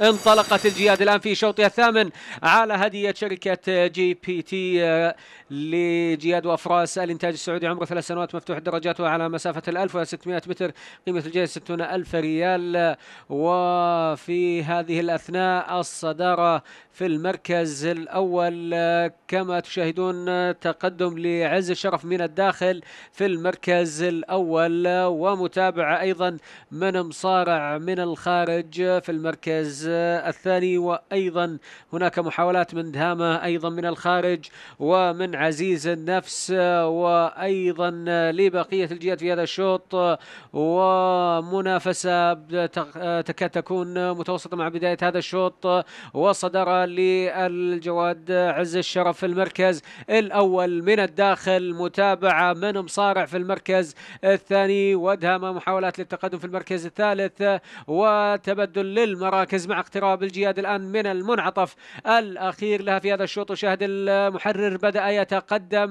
انطلقت الجياد الآن في شوطها الثامن على هدية شركة جي بي تي آه، لجياد وأفراس الإنتاج السعودي. عمره ثلاث سنوات مفتوح الدرجات على مسافة ال 1600 متر قيمة الجائزة 60 ألف ريال. وفي هذه الأثناء الصدارة في المركز الأول آه، كما تشاهدون تقدم لعز الشرف من الداخل في المركز الأول ومتابعة أيضا من مصارع من الخارج في المركز الثاني وأيضا هناك محاولات من دهامة أيضا من الخارج ومن عزيز النفس وأيضا لبقية الجهات في هذا الشوط ومنافسة تكاد تكون متوسطة مع بداية هذا الشوط وصدر للجواد عز الشرف في المركز الأول من الداخل. متابعة من مصارع في المركز الثاني. ودهامة محاولات للتقدم في المركز الثالث وتبدل للمراكز مع اقتراب الجياد الآن من المنعطف الأخير لها في هذا الشوط وشاهد المحرر بدأ يتقدم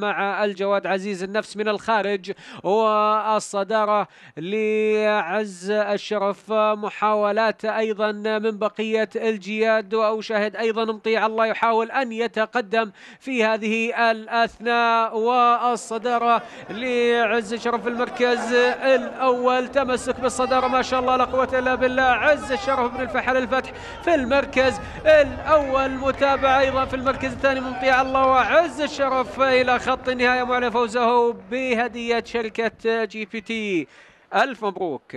مع الجواد عزيز النفس من الخارج والصدارة لعز الشرف محاولات أيضا من بقية الجياد وأشاهد أيضا مطيع الله يحاول أن يتقدم في هذه الأثناء والصدارة لعز الشرف المركز الأول تمسك بالصدارة ما شاء الله لا قوة إلا بالله عز الشرف بن الفحل الفتح في المركز الأول. متابع أيضا في المركز الثاني مطيع الله وعز الشرف إلى خط النهاية. معلن فوزه بهدية شركة جي بي تي. ألف مبروك.